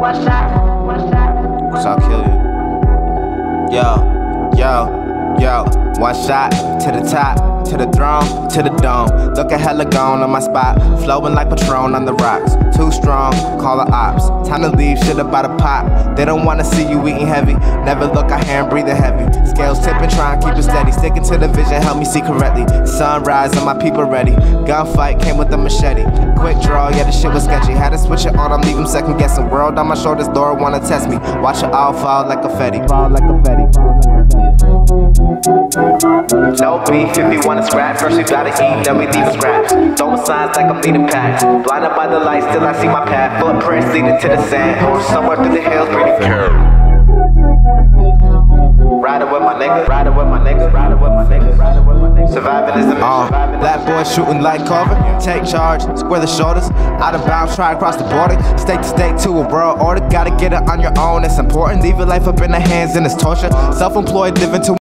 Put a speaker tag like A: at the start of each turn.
A: one shot, one shot.
B: Cause I'll kill you. Yo, yo, yo. One shot to the top, to the throne, to the dome. Look at hella gone on my spot. Flowing like Patron on the rocks. Too strong, call the ops. Time to leave, shit about a pop. They don't wanna see you eating heavy. Never look, hear 'em breathing heavy. Scales tipping, trying to keep it steady. Sticking to the vision, help me see correctly. Sunrise and my people ready. Gunfight came with a machete. Shit was sketchy. Had to switch it on, I'm leaving second guessing. World on my shoulders, door wanna test me. Watch it all fall like confetti. Fall like confetti. No beef if you wanna scrap. First you gotta eat, then we leave a scraps. Throwing signs like I'm leading packs. Blinded by the lights, still I see my path. Footprints leading to the sand. Or somewhere through the hills, breathing care. Riding with my niggas, riding with my niggas, riding with my niggas, black boy shooting like Korver. Take charge, square the shoulders. Out of bounds, try across the border. State to state to a world order. Gotta get it on your own, it's important. Leave your life up in the hands and it's torture. Self employed, living to